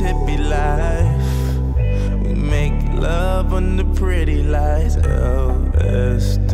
this hippie life. We make love under pretty lights, LSD.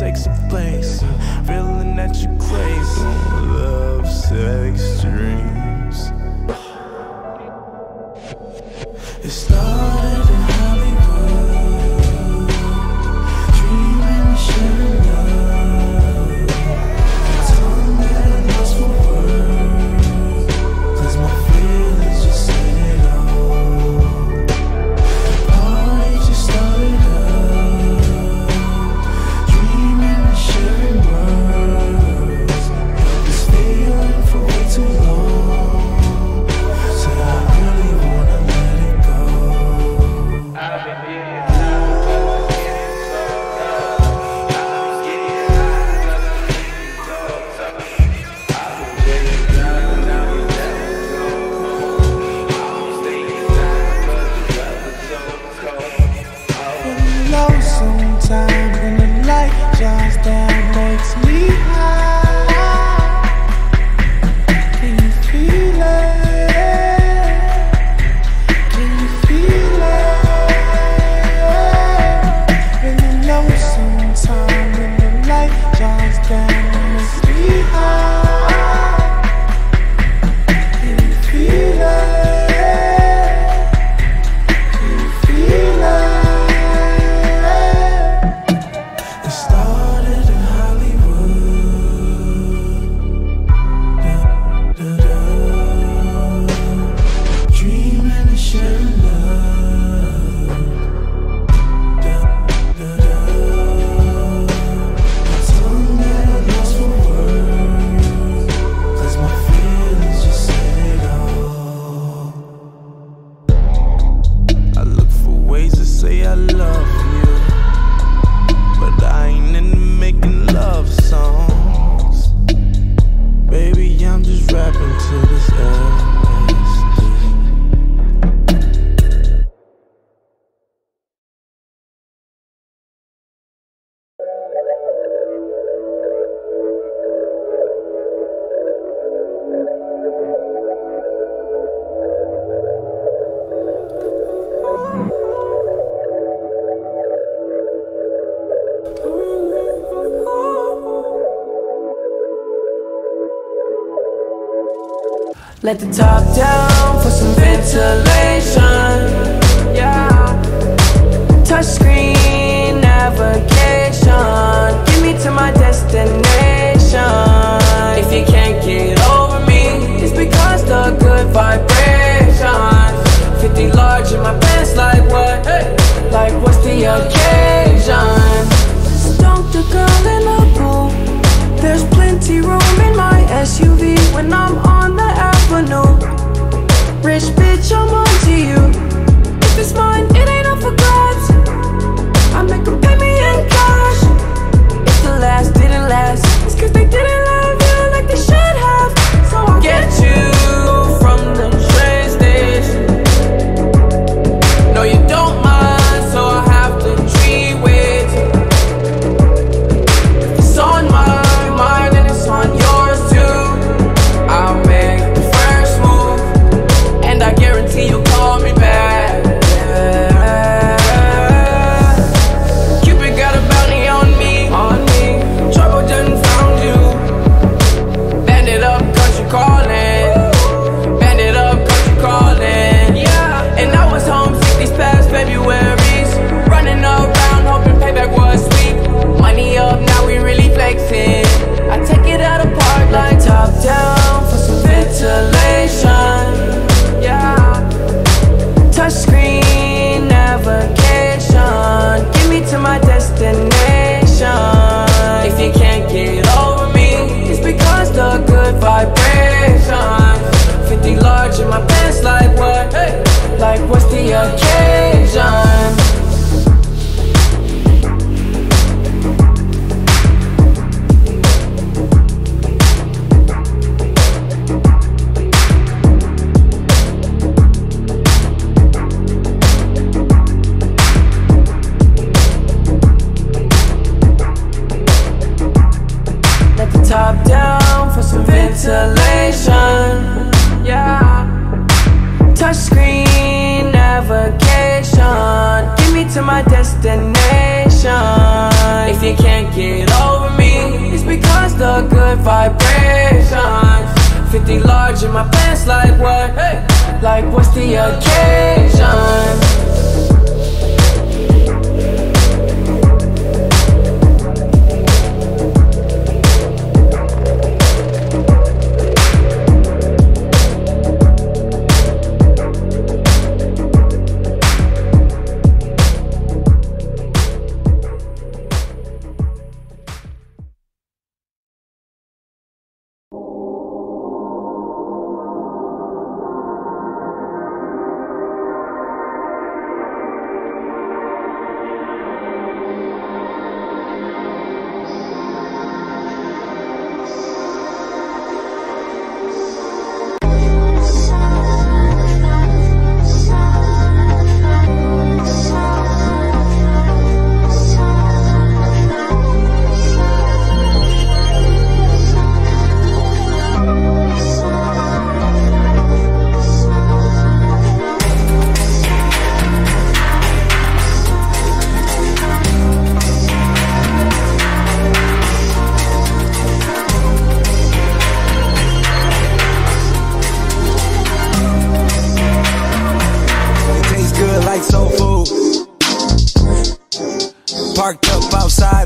takes a place. Feeling that you crazy. Love, sex, dreams. Let the top down for some ventilation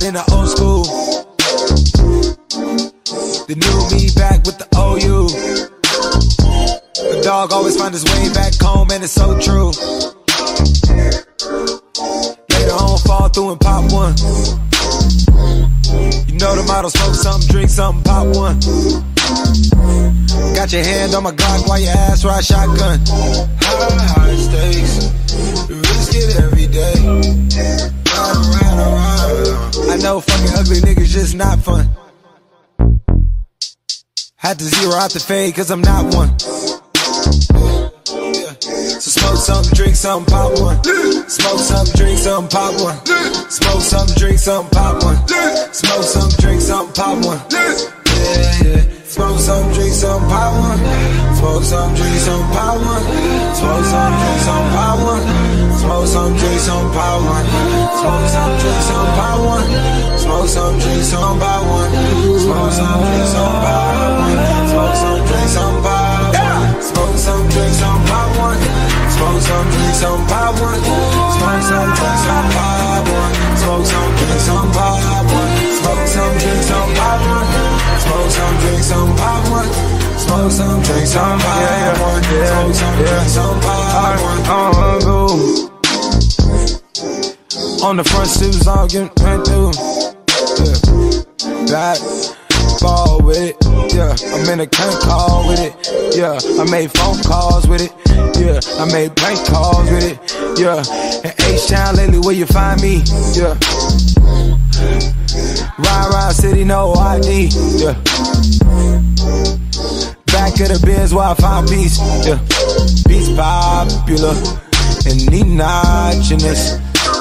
in the old school. The new me back with the OU. The dog always find his way back home, and it's so true. Later on, fall through and pop one. You know the model, smoke something, drink something, pop one. Got your hand on my Glock while your ass ride shotgun. High, high stakes, risk it every day out the fade, cause I'm not one. So smoke some, drink some, pop one. Smoke some, drink some, pop one. Smoke some, drink some, pop one. Smoke some, drink some, pop one. Yeah, yeah. Smoke some, drink some, pop one. Smoke some, drink some, pop one. Smoke some, drink some, pop one. Smoke some, drink some, pop one. Smoke some, drink some, pop one. Smoke some, drink some, pop one. Smoke some, drink some, pop one. Smoke some, drink some, pop one. Smoke some, drink some, pop one. Smoke some, drink some, pop one. Smoke some, drink some, pop one. Smoke some, drink some, pop one. Smoke some, drink some, pop one. Smoke some, drink some, pop one. Smoke some, drink some, pop one. Smoke some, drink some, pop one. Uh, go. On the front suits, all getting ran through. Yeah. That ball with it. Yeah, I'm in a can't call with it. Yeah, I made phone calls with it. Yeah, I made prank calls with it. Yeah, in H-Town lately, where you find me? Yeah. Ride around city, no ID. Yeah. Back of the Benz where I find peace. Yeah. Peace popular. And need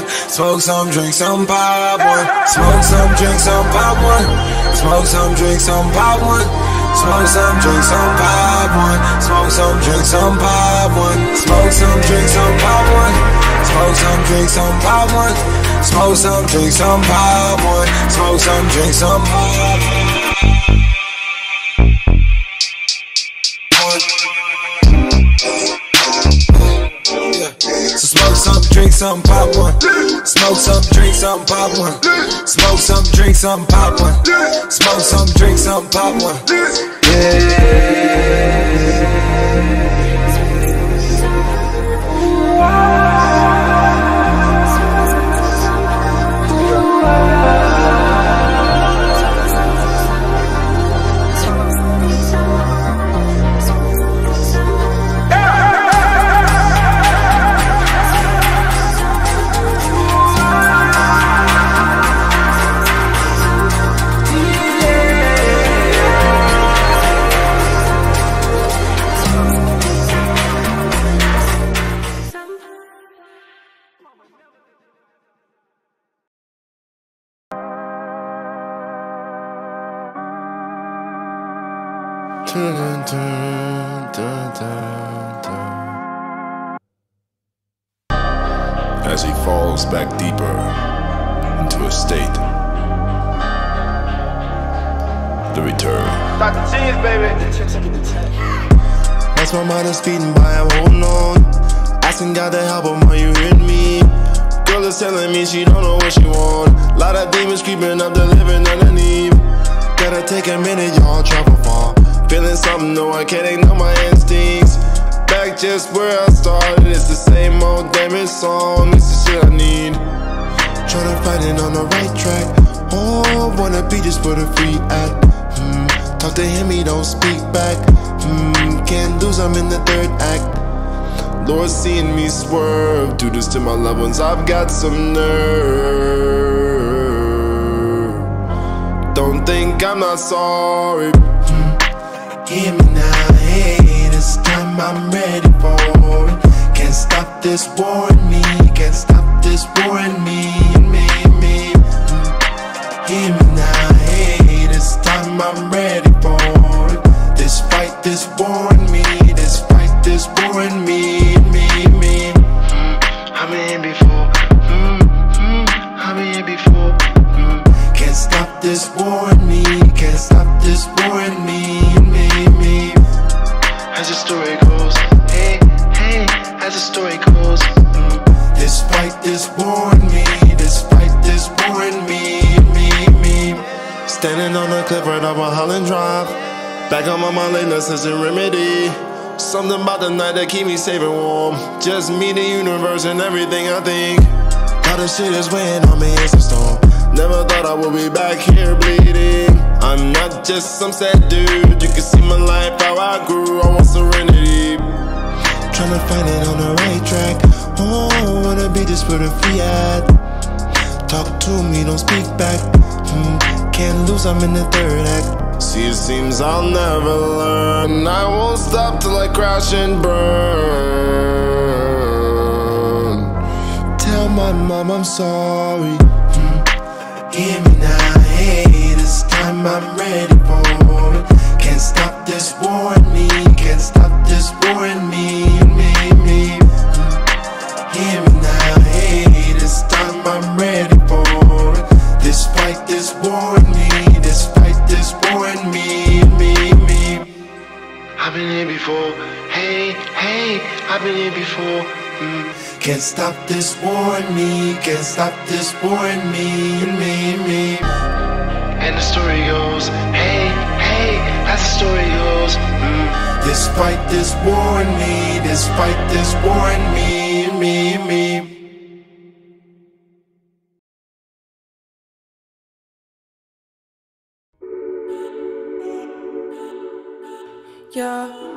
them. Smoke some, drink some, pop one. Smoke some, drink some, pop one. Smoke some, drink some, pop one. Smoke some, drink some, pop one. Smoke some, drink some, pop one. Smoke some, drink some, pop one. Smoke some, drink some, pop one. Smoke some, drink some, pop one. Smoke some, drink some, pop one. Drink some, pop one. Smoke some, drink some, pop one. Smoke some, drink some, pop one. Smoke some, drink some, pop one. Yeah. Speak back. Hmm. Can't lose, I'm in the third act. Lord, seeing me swerve, do this to my loved ones. I've got some nerve. Don't think I'm not sorry. Hmm. Hear me now, hey, this time I'm ready for it. Can't stop this war in me, can't stop this war in me, me, me. Mm. Hear me now, hey, this time I'm ready. This in me, this fight, this war in me, me, me. Mm. Been here before, mm, mm, been here before. Mm. Can't stop this war in me, can't stop this war in me, me, me. As the story goes, hey, hey, as the story goes. Mm. This fight, this war in me, this fight, this war in me, me, me. Standing on the cliff right off of Holland Drive. Back on my mind, lately, since a remedy. Something about the night that keep me safe and warm. Just me, the universe, and everything I think. All the shit is weighing on me, it's a storm. Never thought I would be back here bleeding. I'm not just some sad dude. You can see my life, how I grew. I want serenity. Tryna find it on the right track. Oh, wanna be just for the fiat. Talk to me, don't speak back. Hmm, can't lose, I'm in the third act. It seems I'll never learn. I won't stop till I crash and burn. Tell my mom I'm sorry. Hmm, Hear me now, hey, this time I'm ready for it. Can't stop this war in me, can't stop this war in me, me, me. Been here before. Mm. Can't stop this war in me, can't stop this war in me, me, me. And the story goes, hey, hey, as the story goes. Mm. This fight, this war in me, this fight, this war in me, me, me. Yeah.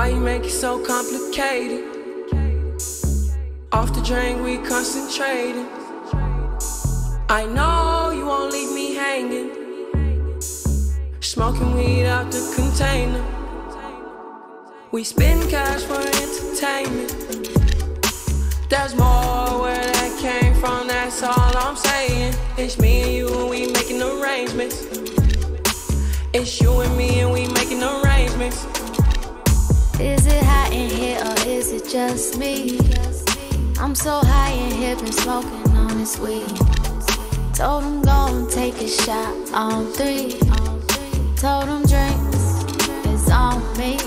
Why you make it so complicated? Off the drain, we concentrating. I know you won't leave me hanging. Smoking weed out the container. We spend cash for entertainment. There's more where that came from, that's all I'm saying. It's me and you and we making arrangements. It's you and me and we making arrangements. Is it hot in here or is it just me? I'm so high in here, been smoking on this weed. Told him go and take a shot on three. Told him drinks is on me.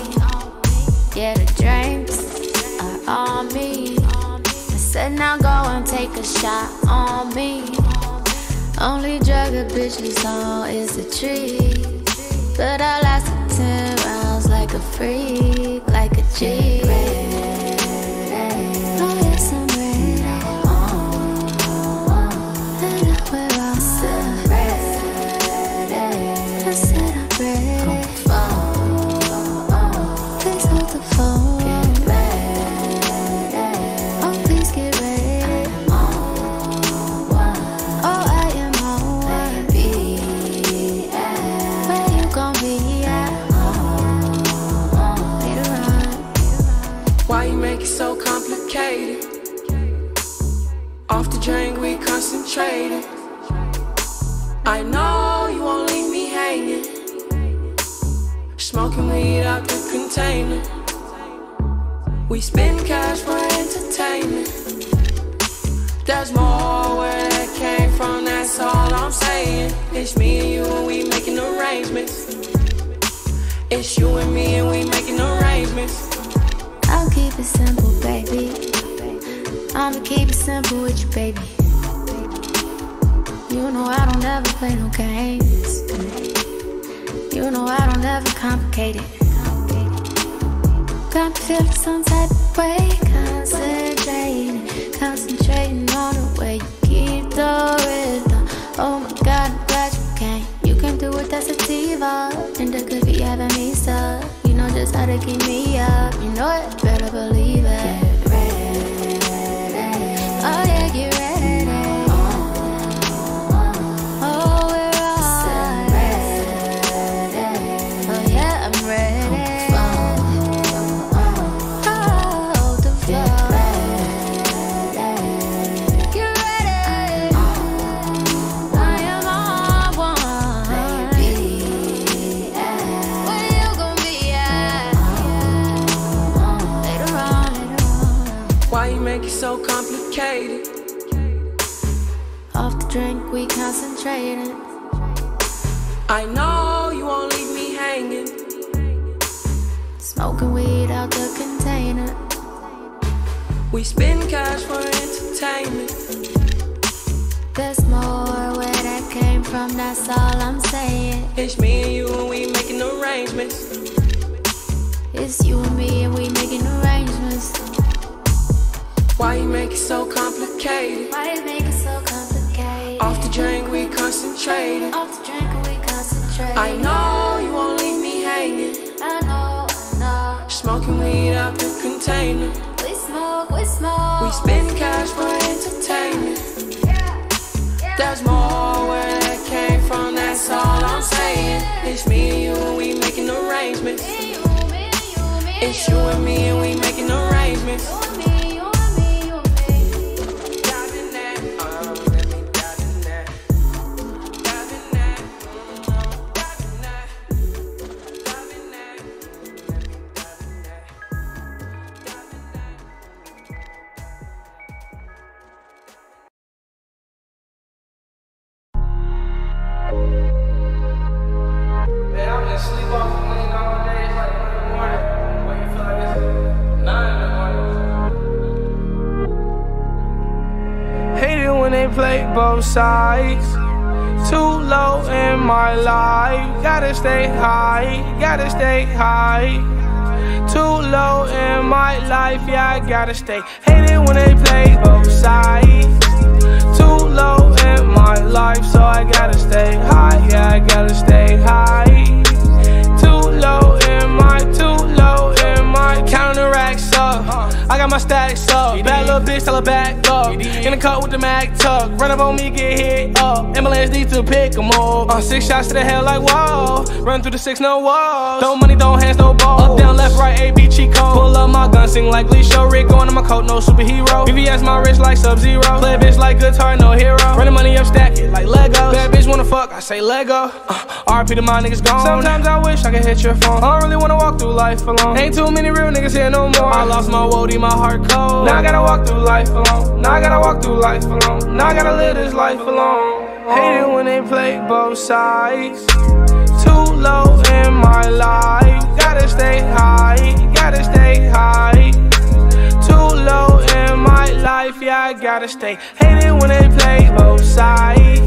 Yeah, the drinks are on me. I said now go and take a shot on me. Only drug a bitch is on oh, is the tree. But I lasted 10 rounds like a freak, like a G. concentrated. I know you won't leave me hanging. Smoking weed out the container. We spend cash for entertainment. There's more where that came from, that's all I'm saying. It's me and you and we making arrangements. It's you and me and we making arrangements. I'll keep it simple, baby. I'ma keep it simple with you, baby. You know I don't ever play no games. You know I don't ever complicate it. Got me feeling some type of way, concentrating, concentrating on the way you keep the rhythm. Oh my God, I'm glad you came. You came through with that sativa, and that could be having me stuck. You know just how to keep me up. You know it, better believe it. Get ready. Oh yeah, get ready. Drink, we concentrated. I know you won't leave me hanging. Smoking weed out the container. We spend cash for entertainment. There's more where that came from, that's all I'm saying. It's me and you and we making arrangements. It's you and me, and we making arrangements. Why you make it so complicated? Why you make it so complicated? Off the drink, we concentrated. Off the drink, we concentrate. I know you won't leave me hanging. I know, I know. Smoking weed out the container. We smoke, we smoke. We spend cash for entertainment. Yeah, yeah. There's more where that came from, that's all I'm saying. It's me and you and we making arrangements. Me, you, me, you, me, It's you and me and we making arrangements. Both sides. Too low in my life. Gotta stay high. Gotta stay high. Too low in my life. Yeah, I gotta stay. Hate it when they play both sides. Too low in my life, so I gotta stay high. Yeah, I gotta stay high. I got my stacks up. Bad little bitch, tell her back up. In the cut with the mag tuck. Run up on me, get hit up. Ambulance need to pick 'em up. Uh, six shots to the head like whoa. Run through the six, no walls. Throw money, throw hands, no balls. Up, down, left, right, A, B, code. Pull up my gun, sing like Lee Show. Rick on in my coat, no superhero. VVS my wrist like Sub Zero. Play a bitch like guitar, no hero. Run the money up, stack it like Legos. Bad bitch wanna fuck, I say Lego. Uh, RP to my niggas gone. Sometimes I wish I could hit your phone. I don't really wanna walk through life alone. Ain't too many real niggas here no more. I lost my woody, my heart cold. Now I gotta walk through life alone. Now I gotta walk through life alone. Now I gotta live this life alone. Hate it when they play both sides. Too low in my life. Gotta stay high. Gotta stay high. Too low in my life, yeah, I gotta stay. Hate it when they play both sides.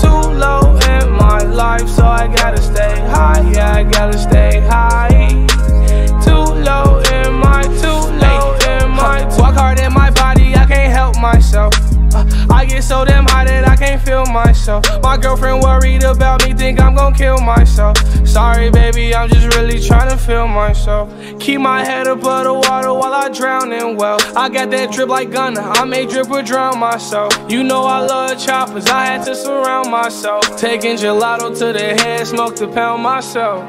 Too low in my life, so I gotta stay high, yeah, I gotta stay high. Too low in my, myself. Uh, I get so damn high that I can't feel myself. My girlfriend worried about me, think I'm gonna kill myself. Sorry, baby, I'm just really trying to feel myself. Keep my head above the water while I drown in well. I got that drip like Gunna, I may drip or drown myself. You know I love choppers, I had to surround myself. Taking gelato to the head, smoke to pound myself.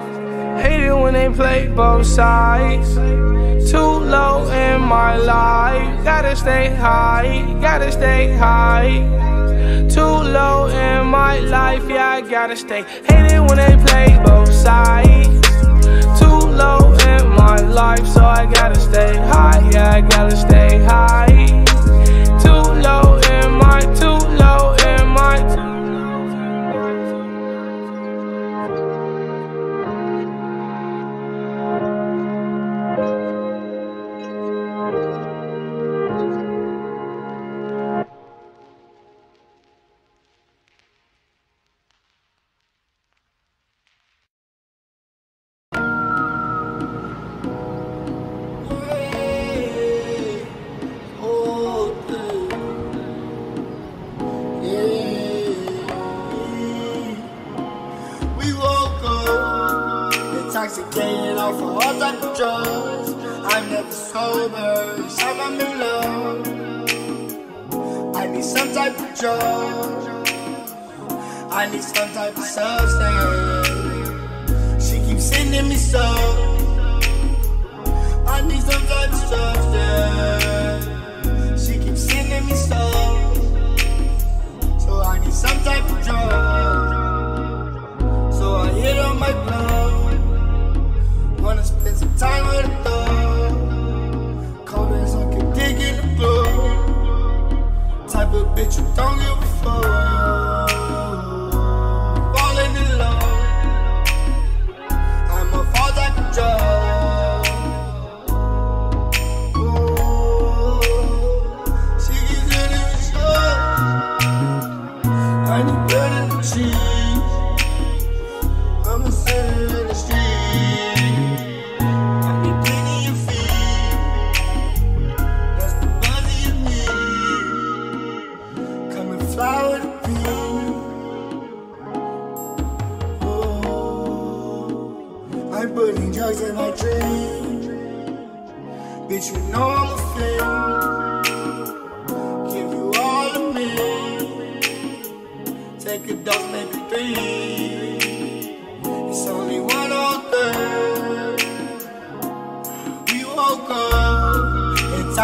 Hate it when they play both sides. Too low in my life. Gotta stay high, gotta stay high. Too low in my life, yeah, I gotta stay. Hate it when they play both sides. Too low in my life, so I gotta stay high, yeah, I gotta stay high. Too low in my, too low in my.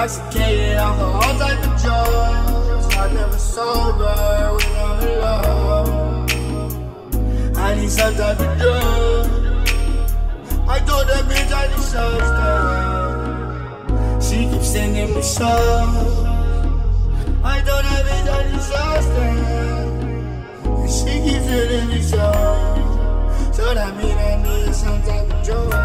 Intoxicated off of all type of drugs. I'm never sober when I'm in love. I need some type of drug. I told that bitch I need substance. She keeps sending me songs. I told that bitch I need substance. And she keeps hitting me so. So that mean I need some type of drug.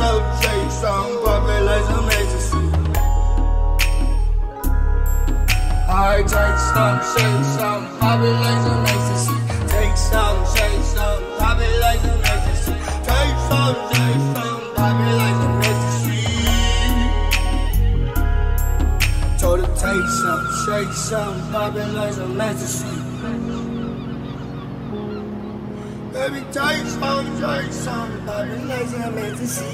Take some, shake some, pop it like some ecstasy. I take some, shake some, pop it like some ecstasy. Take some, shake some, pop it like some ecstasy. Take some, shake some, pop it like some ecstasy. Told her take some, shake some, pop it like some ecstasy. Baby, take some, shake some, pop it like some ecstasy.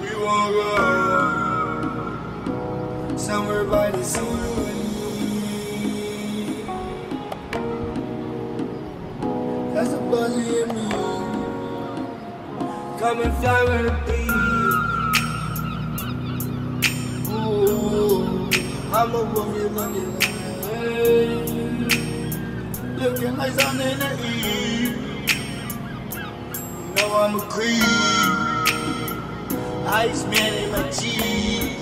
We won't go somewhere by the sea. That's a buzzy in me. Come and fly with bee. Ooh, I'm a woman looking like looking like something to eat. You know I'm a creep. Ice man in my cheek.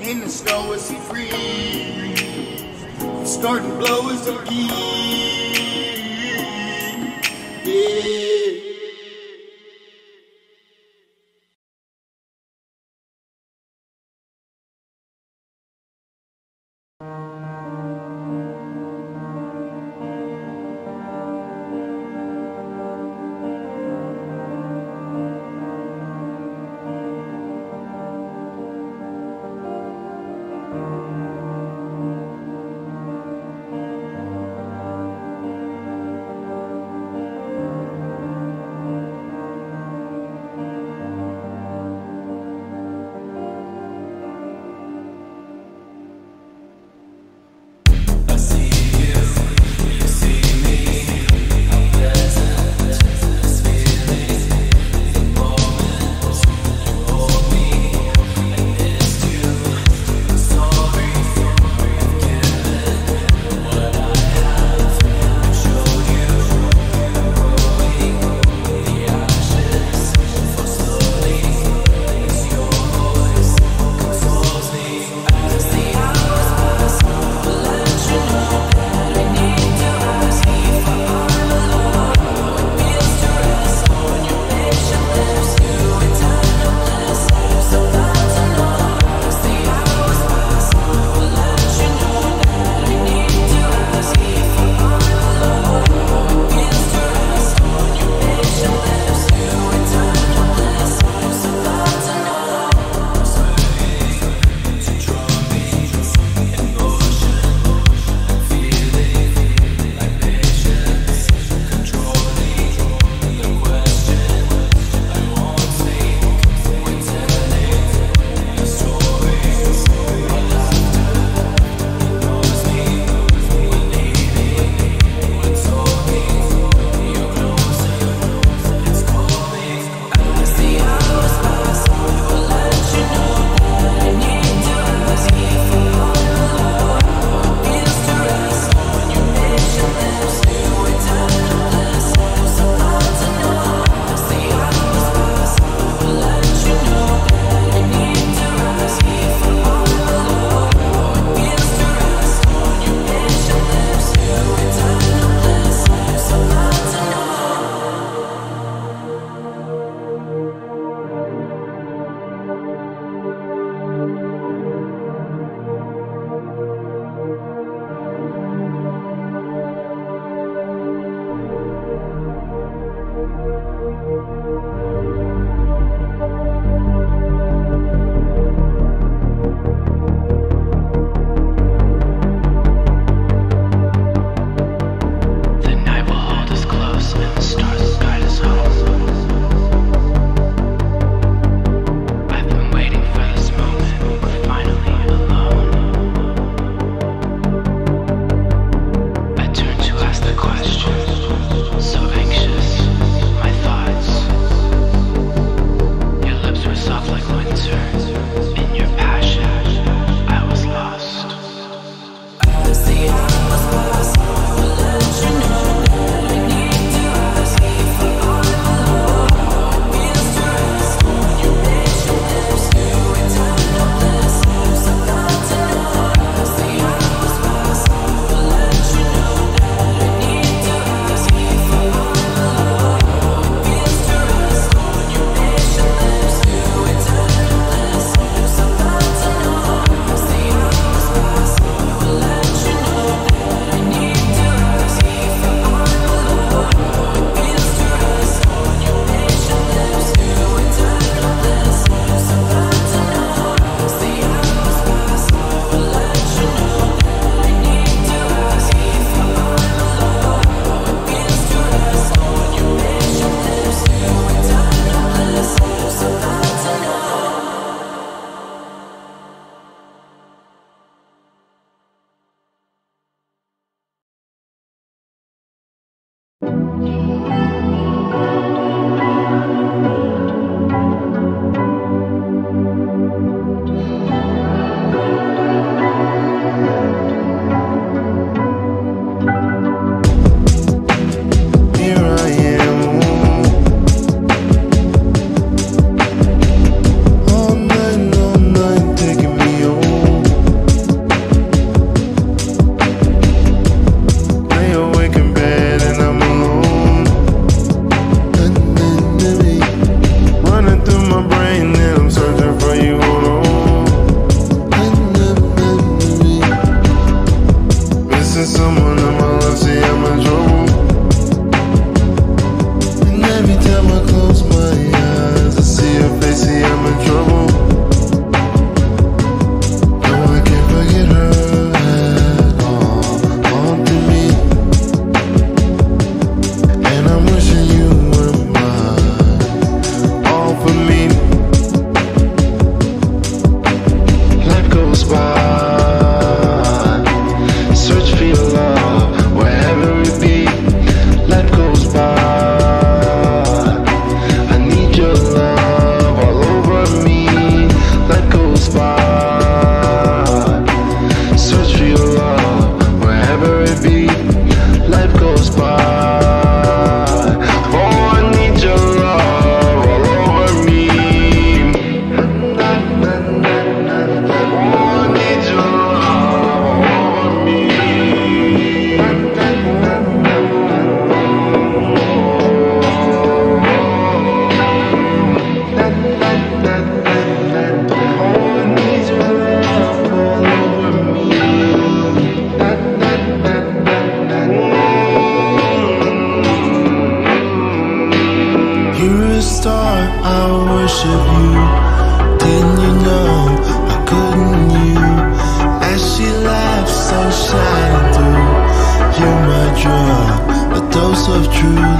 In the snow as he freeze. I'm starting blow as the geese. Yeah. Dose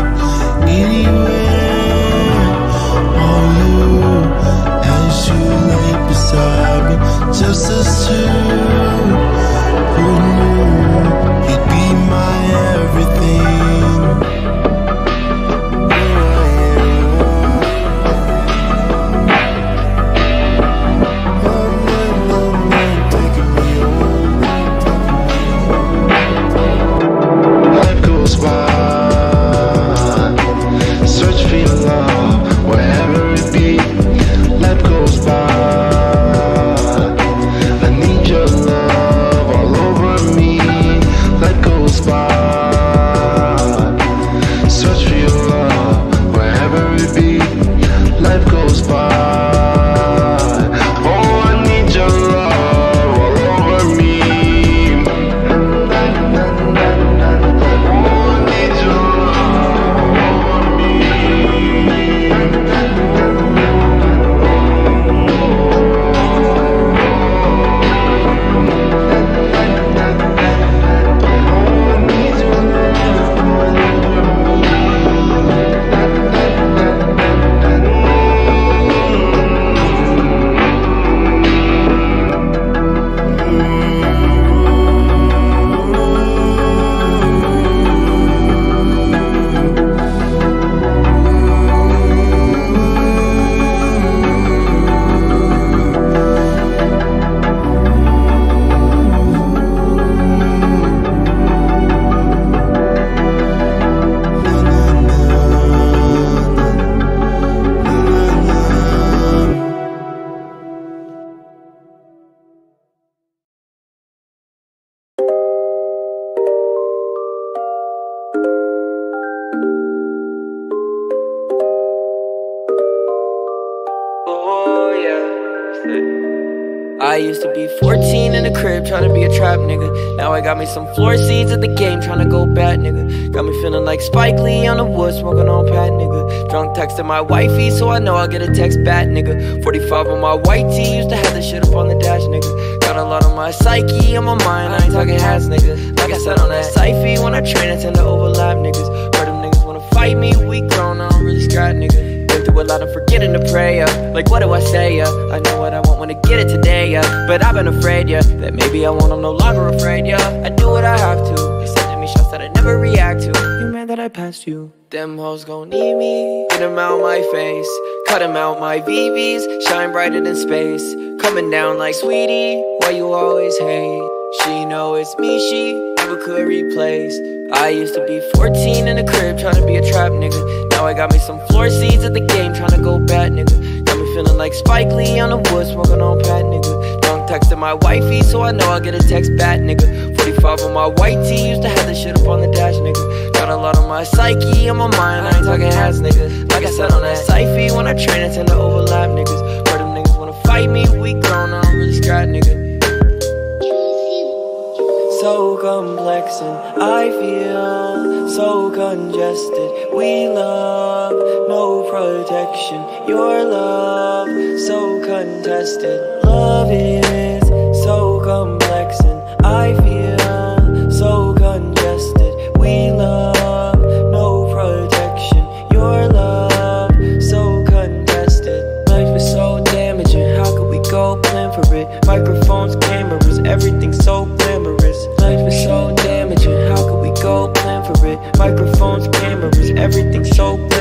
I used to be 14 in the crib trying to be a trap nigga. Now I got me some floor seats at the game trying to go bat nigga. Got me feeling like Spike Lee on the wood smoking on pat nigga. Drunk texting my wifey so I know I'll get a text back nigga. 45 on my white tee used to have this shit up on the dash nigga. Got a lot on my psyche on my mind. I ain't talking hats nigga. Like I said on that Syfy when I train I tend to overlap niggas. Heard them niggas wanna fight me. We grown I don't really scrap nigga. Been through a lot, I'm forgetting to pray, yeah. Like, what do I say, yeah? I know what I when get it today, yeah. But I've been afraid, yeah. That maybe I won't, I'm no longer afraid, yeah. I do what I have to. You sending me shots that I never react to. You mad that I passed you? Them hoes gon' need me. Get 'em out my face. Cut 'em out my VVs. Shine brighter than space. Coming down like sweetie. Why you always hate? She know it's me, she never could replace. I used to be 14 in the crib trying to be a trap nigga. Now I got me some floor seats at the game trying to go bat nigga. Like Spike Lee on the wood smoking on pat nigga. Drunk texting my wifey so I know I'll get a text back nigga. 45 on my white tee used to have this shit up on the dash nigga. Got a lot on my psyche on my mind. I ain't talking hats nigga. Like I said on that Syfy when I train I tend to overlap niggas. Heard them niggas wanna fight me. We grown I don't really scrap nigga so complex and I feel so congested. We love no protection. Your love so contested. Love is so complex and I feel so congested. We love Microphones, cameras, everything so glamorous.